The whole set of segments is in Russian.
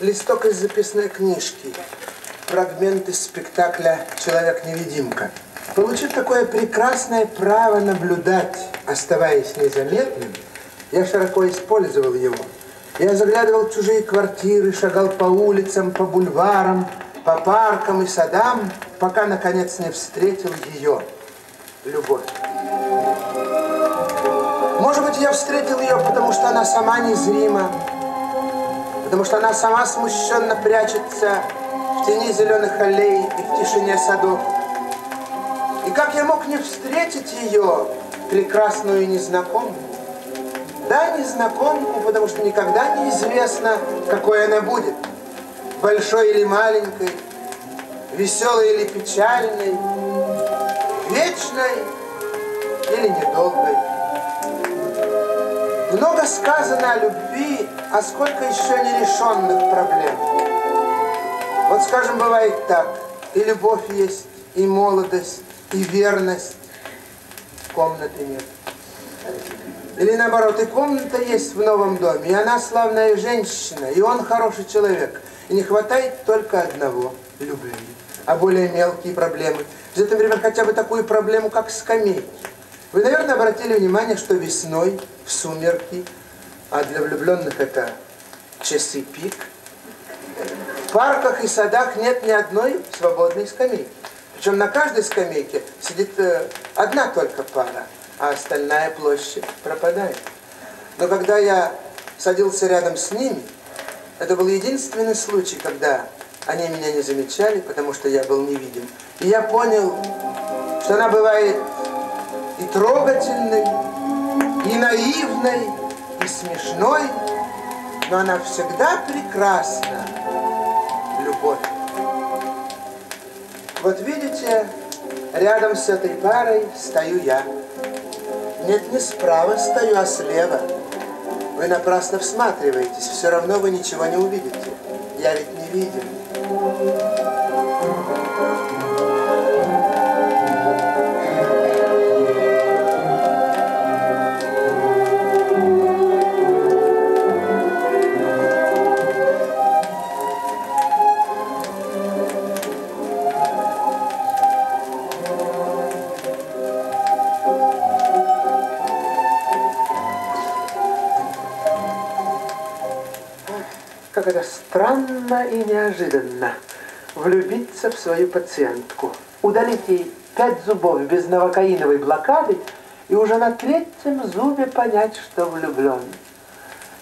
листок из записной книжки. Фрагмент из спектакля «Человек-невидимка». Получив такое прекрасное право наблюдать, оставаясь незаметным, я широко использовал его. Я заглядывал в чужие квартиры, шагал по улицам, по бульварам, по паркам и садам, пока, наконец, не встретил ее, любовь. Может быть, я встретил ее, потому что она сама незрима, потому что она сама смущенно прячется в тени зеленых аллей и в тишине садов. И как я мог не встретить ее, прекрасную и незнакомую? Да, незнакомку, потому что никогда неизвестно, какой она будет. Большой или маленькой, веселой или печальной, вечной или недолгой. Много сказано о любви, а сколько еще нерешенных проблем. Вот, скажем, бывает так. И любовь есть, и молодость, и верность. Комнаты нет. Или наоборот, и комната есть в новом доме, и она славная женщина, и он хороший человек. И не хватает только одного – любви. А более мелкие проблемы. Взять, например, хотя бы такую проблему, как скамейки. Вы, наверное, обратили внимание, что весной, в сумерки, а для влюбленных это часы пик, в парках и садах нет ни одной свободной скамейки. Причем на каждой скамейке сидит э, одна только пара а остальная площадь пропадает. Но когда я садился рядом с ними, это был единственный случай, когда они меня не замечали, потому что я был невидим. И я понял, что она бывает и трогательной, и наивной, и смешной, но она всегда прекрасна, любовь. Вот видите, рядом с этой парой стою я. Нет, не справа стою, а слева. Вы напрасно всматриваетесь, все равно вы ничего не увидите. Я ведь не видим. Странно и неожиданно влюбиться в свою пациентку, удалить ей пять зубов без новокаиновой блокады и уже на третьем зубе понять, что влюблен.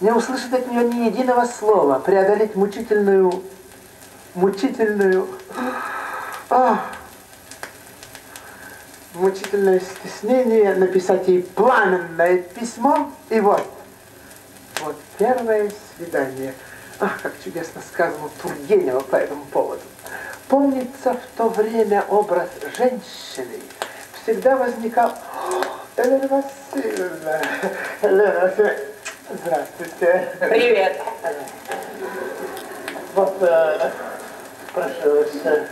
Не услышать от нее ни единого слова, преодолеть мучительную, мучительную, а, мучительное стеснение, написать ей пламенное письмо, и вот, вот первое свидание – Ах, как чудесно сказано Тургенева по этому поводу. Помнится, в то время образ женщины всегда возникал... Елена Васильевна, Елена Васильевна, здравствуйте. Привет. Вот, э, прошу вас. Э,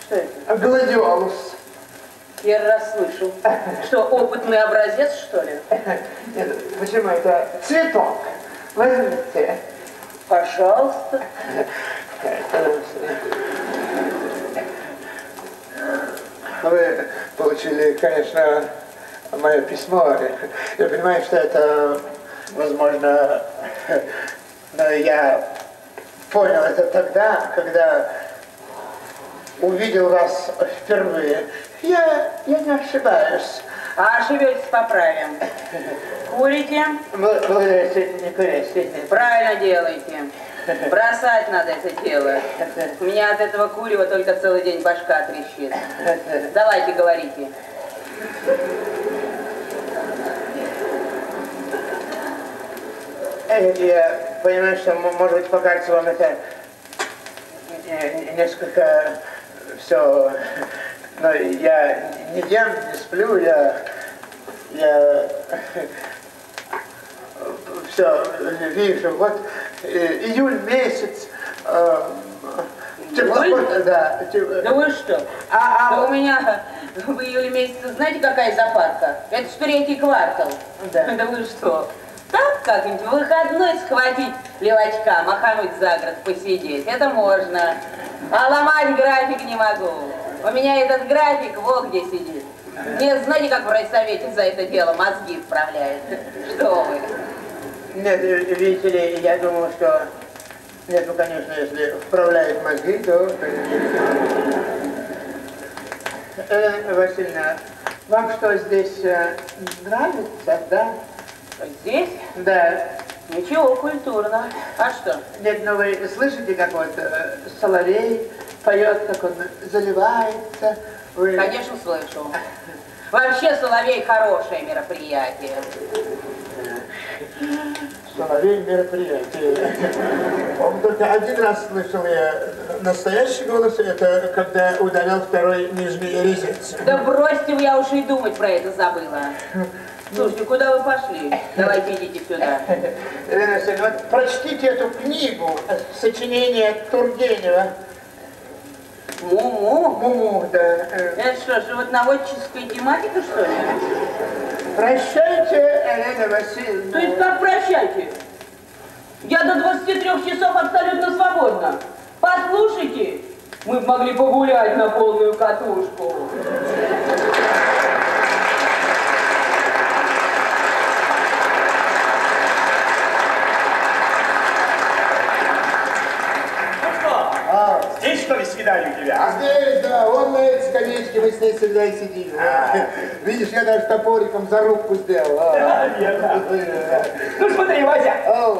что это? Гладиолус. Я расслышал. Что, опытный образец, что ли? Нет, почему это цветок? Возьмите. Пожалуйста. Вы получили, конечно, мое письмо. Я понимаю, что это, возможно, но я понял это тогда, когда увидел вас впервые. Я, я не ошибаюсь. А ошибетесь, поправим. Курите? Благодарю, не курите. Правильно делаете. Бросать надо это дело. У меня от этого курева только целый день башка трещит. Давайте, говорите. Я понимаю, что, может быть, покажется вам это несколько все но я не ем, не сплю, я, я все вижу. Вот э, июль месяц, э, да. Тепло. Да вы что? А, а да у меня в июле месяце, знаете, какая запарка? Это ж третий квартал. Да. Да вы что? Так как-нибудь выходной схватить левачка, махануть за город, посидеть. Это можно. А ломать график не могу. У меня этот график вот где сидит. Мне знаете, как в райсовете за это дело мозги вправляет? Что вы? Нет, э, видите ли, я думал, что... Нет, ну, конечно, если вправляет мозги, то... Э, Васильевна, вам что, здесь э, нравится, да? Здесь? Да. Ничего, культурно. А что? Нет, ну вы слышите, как вот э, Соловей поет, как он заливается? Вы... Конечно, слышу. Вообще, Соловей хорошее мероприятие. Соловей мероприятие. Он только один раз слышал я настоящий голос, это когда удалял второй нижний резец. Да бросьте я уж и думать про это забыла. Слушайте, куда вы пошли? Давайте идите сюда. Елена Васильевна, прочтите эту книгу, э, сочинение Тургенева. Му-му. Муму, да. э. Это что, животноводческая тематика, что ли? Прощайте, Елена То Васильевна. есть как прощайте? Я до 23 часов абсолютно свободна. Послушайте, мы могли погулять на полную катушку. Ну что, здесь что ли свидание у тебя? А здесь, да, вон на этой скамеечке мы с ней всегда и сидим. А. Видишь, я даже топориком за руку сделал. а. Да, верно. Ну смотри, Вася,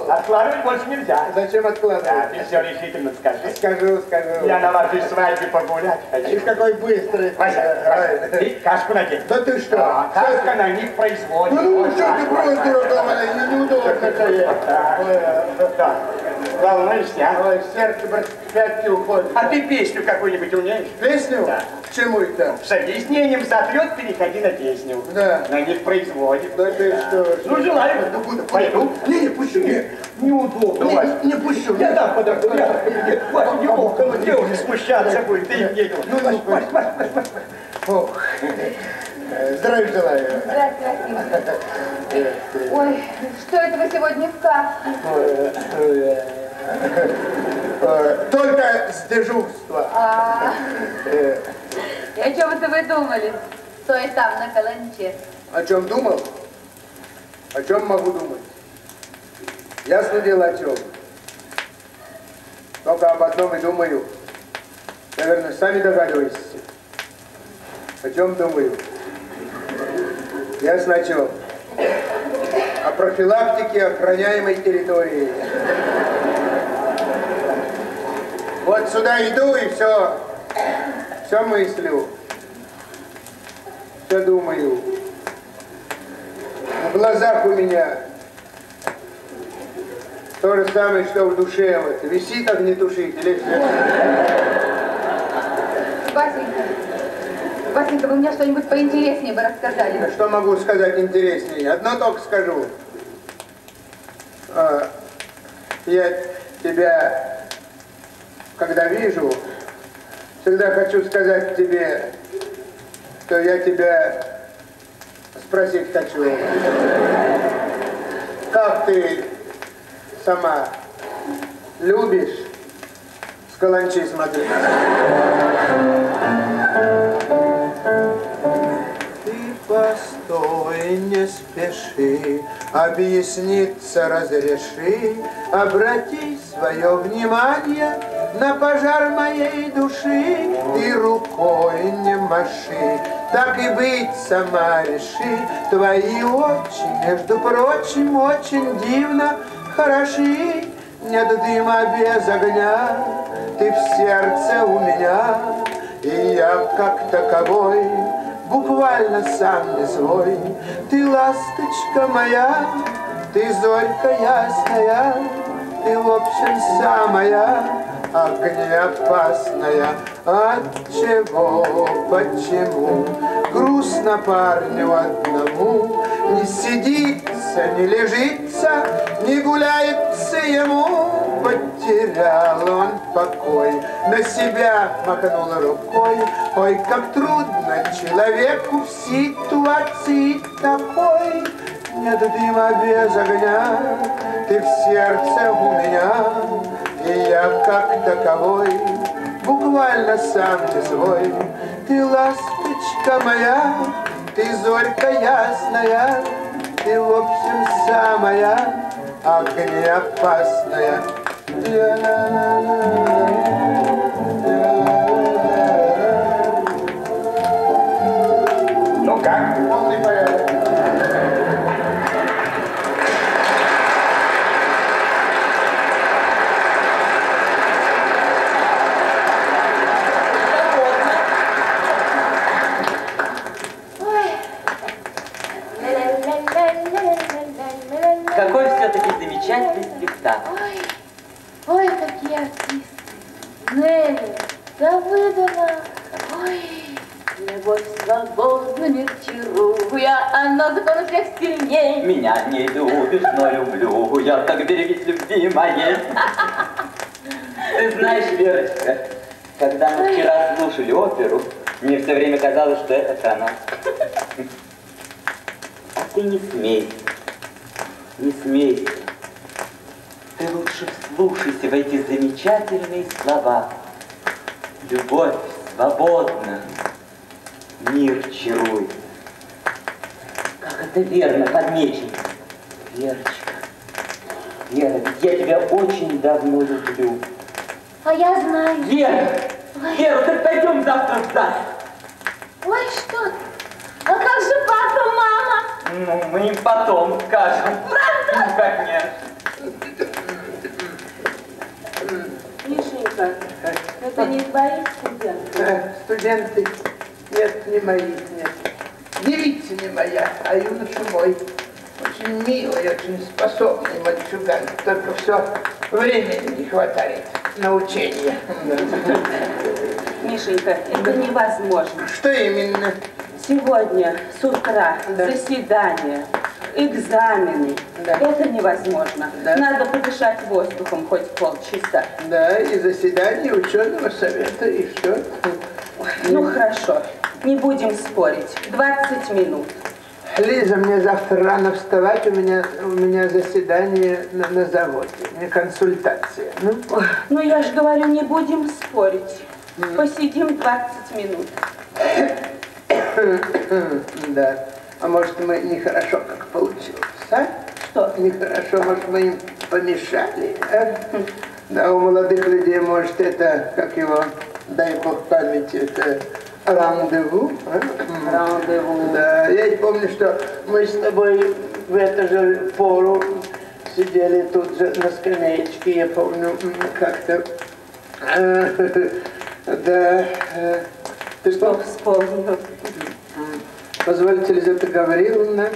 откладывать больше нельзя. Зачем Да, откладывать? ты все решительно скажи. Скажу, скажу. Я на вашей свадьбе погулять хочу. Ишь, какой быстрый. Вася, ты кашку надень. Да ты что? Да, кашка на них производит. Ну, ну, что ты не- неудобно тебе. Да. Волнуешься, а? Ой, сердце в пятки уходит. А ты песню какую-нибудь умеешь? Песню? Да. К чему это? С объяснением запрет, переходи на песню. Да. На них производит. Да ты что? Ну, желаю. Да куда? Пойду. Не, не, пущу, не. Неудобно, Не, Вася. не пущу. Я там подожду. Я, я, Вася, не мог, девушка смущаться будет, ты им едешь. Ну, ну, Вася, Вася, Вася, Вася. Ох. Здравия желаю. Здравствуйте. Ой, что это вы сегодня в? Э, Только с дежурства. А, Э, и о чем это вы думали? Стоя там, на каланче. О чем думал? О чем могу думать? Ясно дело о чем. Только об одном и думаю. Наверное, сами догадываетесь. О чем думаю? О чем. О профилактике охраняемой территории. Вот сюда иду и все, все мыслю, все думаю. В глазах у меня то же самое, что в душе. Вот. Висит огнетушитель. и. Васенька, Васенька, вы мне что-нибудь поинтереснее бы рассказали. Что могу сказать интереснее? Одно только скажу. А, Я тебя, когда вижу, всегда хочу сказать тебе, что я тебя спросить хочу. Как ты сама любишь с каланчи смотреть? Не спеши, объясниться разреши, обрати свое внимание на пожар моей души и рукой не маши. Так и быть, сама реши, твои очи, между прочим, очень дивно хороши. Нет дыма без огня, ты в сердце у меня, и я как таковой буквально сам не свой. Ты ласточка моя, ты зорька ясная, ты в общем самая огнеопасная. От чего, почему грустно парню одному не сидится, не лежится, не гуляется ему. Потерял он покой, на себя махнул рукой. Ой, как трудно человеку в ситуации такой. нет дыма без огня, ты в сердце у меня, и я как таковой, буквально сам не свой. Ты ласточка моя, ты зорька ясная, ты, в общем, самая огнеопасная. Ну любовь свободна, мир чаруя, она закон всех сильней. Меня не любишь, но люблю. Я так берегись любви моей. Ты знаешь, Верочка, когда мы вчера слушали оперу, мне все время казалось, что это она. А ты не смей. Не смей. Ты лучше вслушайся в эти замечательные слова. Любовь свободна, мир чарует. Как это верно подмечено. Верочка, Вера, ведь я тебя очень давно люблю. А я знаю. Вера, Вера, так пойдем завтра в ЗАГС. Ой, что ты? А как же папа, мама? Ну, мы им потом скажем. Правда? Ну, конечно. Мишенька, это не твои студенты? Э, Студенты, нет, не мои, нет. Девица не моя, а юноша мой. Очень милый, очень способный мальчуган. Только все времени не хватает на учение. Мишенька, это невозможно. Что именно? Сегодня с утра Да. заседание, экзамены. Да. Это невозможно. Да. Надо подышать воздухом хоть полчаса. Да, и заседание ученого совета, и все. Ну хорошо, не будем спорить. 20 минут. Лиза, мне завтра рано вставать, у меня, у меня заседание на, на заводе, мне консультация. Ну, Ну я же говорю, не будем спорить. Посидим 20 минут. да. А может, мы нехорошо как получилось, а? Что? Нехорошо, может, мы им помешали, а? Да, у молодых людей, может, это, как его, дай бог памяти, это рандеву. а? Рандеву. Да, я помню, что мы с тобой в эту же пору сидели тут же на скамеечке, я помню, как-то. э, Да, э, ты Что вспомнил? позвольте, Лизавета Гавриловна,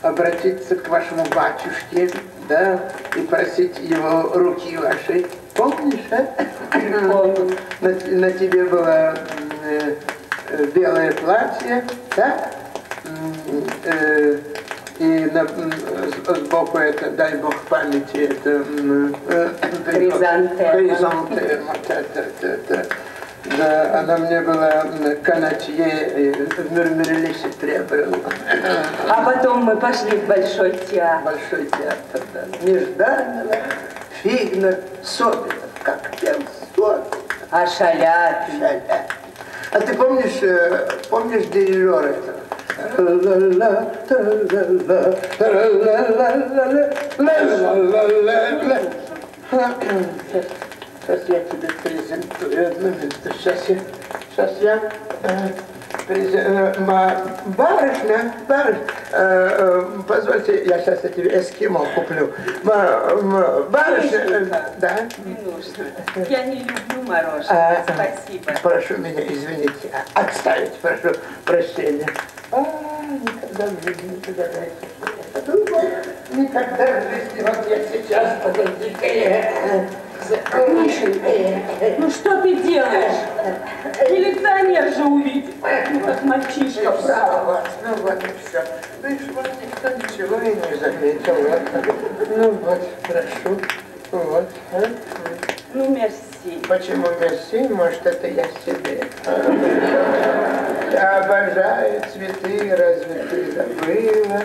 обратиться к вашему батюшке, да, и просить его руки вашей. Помнишь, а? Помню. На, на тебе э, э, белое платье, да? Э, и на, сбоку это, дай бог памяти, это... э, Хризантема. Хризантема, да, да, она мне была канатье, э, в Мюрмерлисе приобрела. А потом мы пошли в Большой театр. Большой театр, да. Нежданного, Фигнер, Собинов, как пел Собинов. А шалят. Ля-ля. А ты помнишь, э, помнишь дирижера этого? Сейчас, я тебе презентую одну минуту. Сейчас я, сейчас я э, барышня, барышня, э, э, позвольте, я сейчас тебе эскимо куплю. Ма- барышня, э, да. Не нужно. Я не люблю мороженое. А, Спасибо. Прошу меня извините, а, отставить, прошу прощения. А, никогда в жизни не догадайся. Никогда в жизни, вот я сейчас, подожди-ка, я... Мишенька, Ну что ты делаешь? Милиционер же увидит. Ну как мальчишка. право, ну вот и все. Видишь, вот никто ничего и не заметил. Ну вот, прошу. Вот. а? Ну, мерси. Почему мерси? Может, это я себе. Я обожаю цветы, разве ты забыла?